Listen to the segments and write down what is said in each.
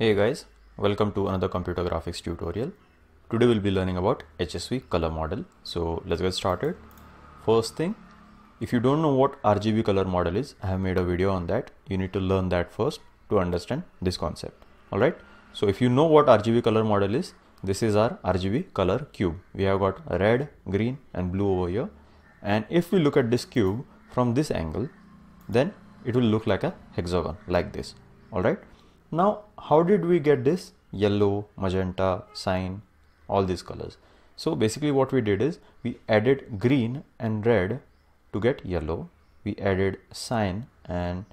Hey guys, welcome to another computer graphics tutorial. Today we'll be learning about HSV color model. So let's get started. First thing, if you don't know what RGB color model is, I have made a video on that. You need to learn that first to understand this concept. Alright, so if you know what RGB color model is, this is our RGB color cube. We have got red, green and blue over here. And if we look at this cube from this angle, then it will look like a hexagon like this. Alright, now how did we get this yellow, magenta, cyan, all these colors? So basically what we did is we added green and red to get yellow. We added cyan and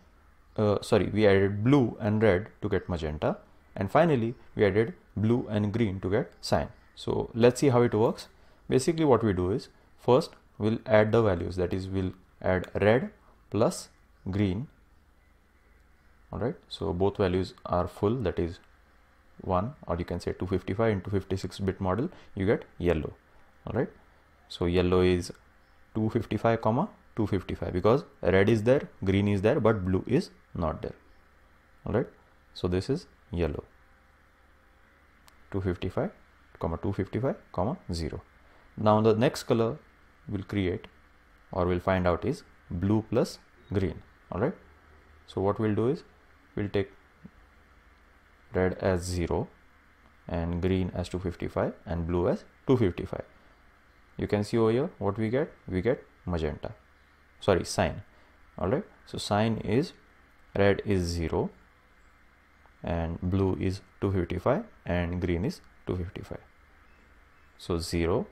uh, sorry, we added blue and red to get magenta. And finally, we added blue and green to get cyan. So let's see how it works. Basically what we do is first we'll add the values that is we'll add red plus green all right so both values are full that is 1 or you can say 255 into 56 bit model you get yellow. All right so yellow is 255 comma 255 because red is there green is there but blue is not there. All right so this is yellow. 255 comma 255 comma 0 now the next color we'll create or we'll find out is blue plus green. All right so what we'll do is we'll take red as 0 and green as 255 and blue as 255 you can see over here what we get? We get magenta. Sorry cyan. All right so cyan is red is 0 and blue is 255 and green is 255 so 0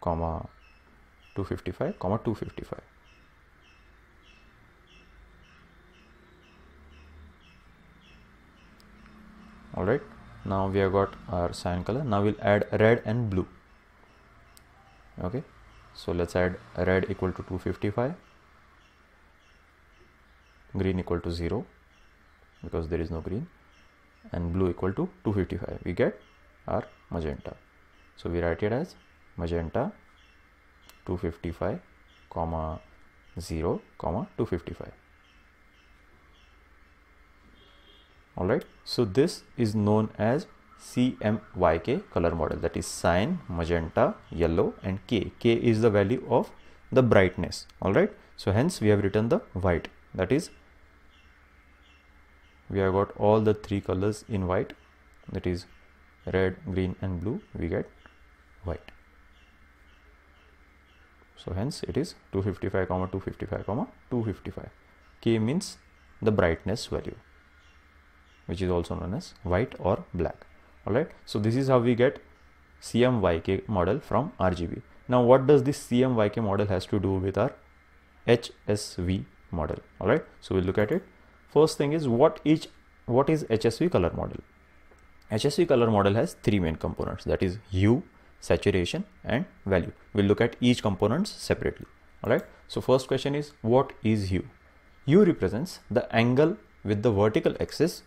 comma 255 comma 255 all right now we have got our cyan color. Now we'll add red and blue. Okay. So let's add red equal to 255 green equal to 0 because there is no green. And blue equal to 255 we get our magenta. So we write it as magenta 255 comma 0 comma 255 all right so this is known as CMYK color model. That is cyan magenta yellow and K. K is the value of the brightness. All right so hence we have written the white. That is we have got all the three colors in white. That is red green and blue we get white. So hence it is 255 comma 255 comma 255 K means the brightness value which is also known as white or black. All right so this is how we get CMYK model from RGB now what does this CMYK model has to do with our HSV model? All right so we'll look at it. First thing is what each what is HSV color model? HSV color model has three main components that is hue saturation and value. We'll look at each components separately. All right so first question is what is hue? Hue represents the angle with the vertical axis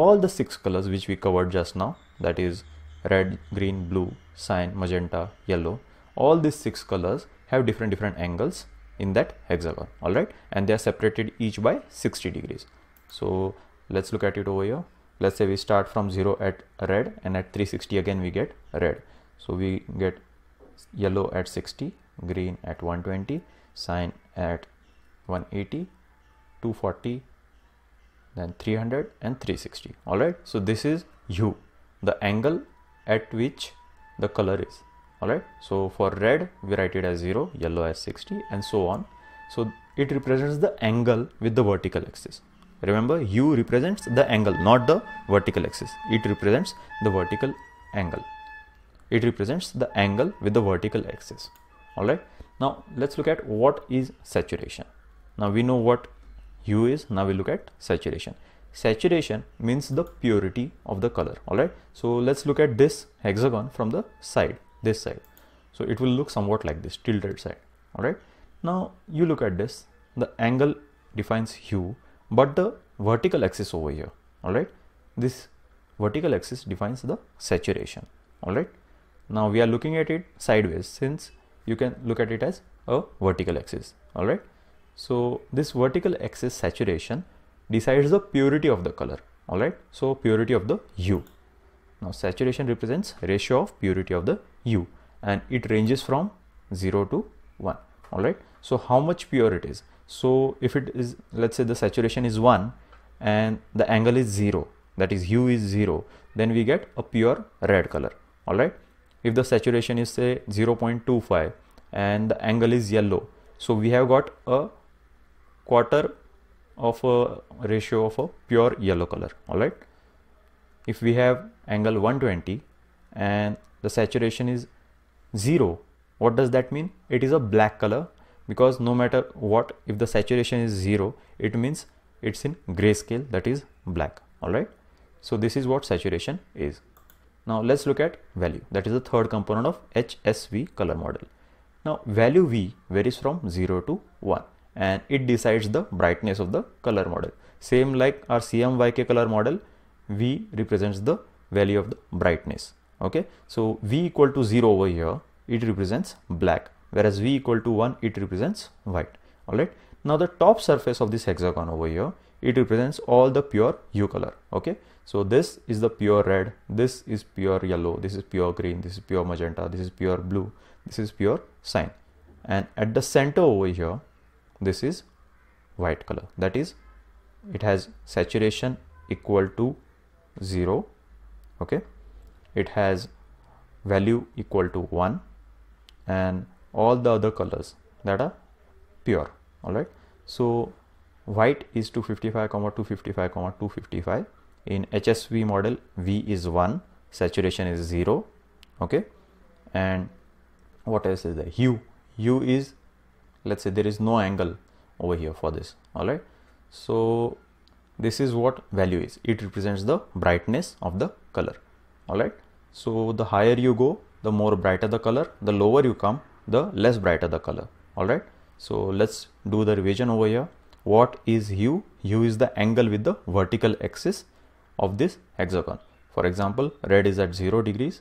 all the six colors which we covered just now that is red green blue cyan magenta yellow all these six colors have different different angles in that hexagon all right? And they are separated each by 60 degrees. So let's look at it over here. Let's say we start from 0 at red and at 360 again we get red. So we get yellow at 60 green at 120 cyan at 180 240 then 300 and 360 all right so this is hue the angle at which the color is. All right so for red we write it as 0 yellow as 60 and so on. So it represents the angle with the vertical axis. Remember hue represents the angle not the vertical axis. It represents the vertical angle. It represents the angle with the vertical axis. All right now let's look at what is saturation. Now we know what hue is now we look at saturation. Saturation means the purity of the color all right so let's look at this hexagon from the side this side. So it will look somewhat like this tilted side all right now you look at this the angle defines hue but the vertical axis over here all right this vertical axis defines the saturation all right now we are looking at it sideways since you can look at it as a vertical axis all right so this vertical axis saturation decides the purity of the color. All right so purity of the hue now saturation represents ratio of purity of the hue and it ranges from 0 to 1 all right so how much pure it is? So if it is let's say the saturation is 1 and the angle is 0 that is hue is 0 then we get a pure red color. All right if the saturation is say 0.25 and the angle is yellow so we have got a quarter of a ratio of a pure yellow color all right? If we have angle 120 and the saturation is 0 what does that mean? It is a black color because no matter what if the saturation is 0 it means it's in grayscale that is black all right? So this is what saturation is. Now let's look at value. That is the third component of HSV color model. Now value V varies from 0 to 1 and it decides the brightness of the color model. Same like our CMYK color model V represents the value of the brightness. Okay? So V equal to 0 over here it represents black whereas V equal to 1 it represents white. Alright? Now the top surface of this hexagon over here it represents all the pure hue color. Okay? So this is the pure red this is pure yellow this is pure green this is pure magenta this is pure blue this is pure cyan. And at the center over here this is white color. That is it has saturation equal to 0 okay? It has value equal to 1 and all the other colors that are pure all right? So white is 255 comma 255 comma 255 in hsv model v is 1 saturation is 0 okay? And what else is there? Hue. Hue is let's say there is no angle over here for this all right so this is what value is. It represents the brightness of the color all right so the higher you go the more brighter the color. The lower you come the less brighter the color all right so let's do the revision over here. What is hue hue is the angle with the vertical axis of this hexagon. For example red is at 0 degrees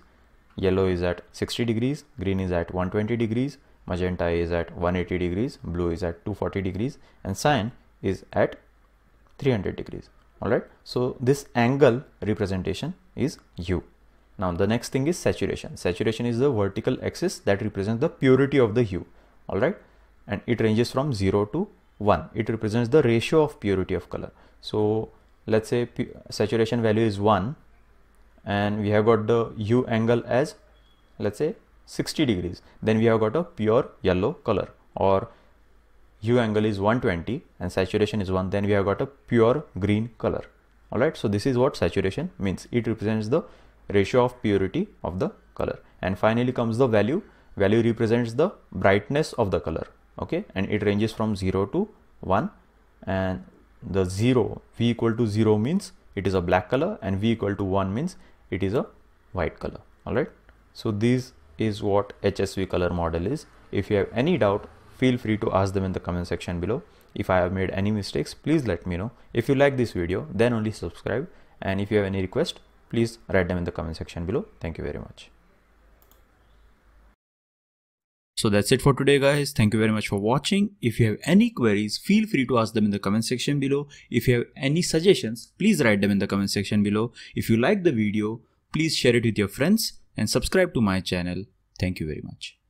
yellow is at 60 degrees green is at 120 degrees magenta is at 180 degrees blue is at 240 degrees and cyan is at 300 degrees all right so this angle representation is hue now the next thing is saturation. Saturation is the vertical axis that represents the purity of the hue. All right. And it ranges from 0 to 1. It represents the ratio of purity of color. So let's say saturation value is 1 and we have got the hue angle as let's say 60 degrees. Then we have got a pure yellow color. Or hue angle is 120 and saturation is 1 then we have got a pure green color. All right so this is what saturation means. It represents the ratio of purity of the color. And finally comes the value. Value represents the brightness of the color. Okay? And it ranges from 0 to 1 and the 0 v equal to 0 means it is a black color and v equal to 1 means it is a white color. All right so this is what hsv color model is if you have any doubt feel free to ask them in the comment section below if i have made any mistakes please let me know if you like this video then only subscribe and if you have any request please write them in the comment section below. Thank you very much. So that's it for today guys. Thank you very much for watching. If you have any queries, feel free to ask them in the comment section below. If you have any suggestions, please write them in the comment section below. If you like the video, please share it with your friends and subscribe to my channel. Thank you very much.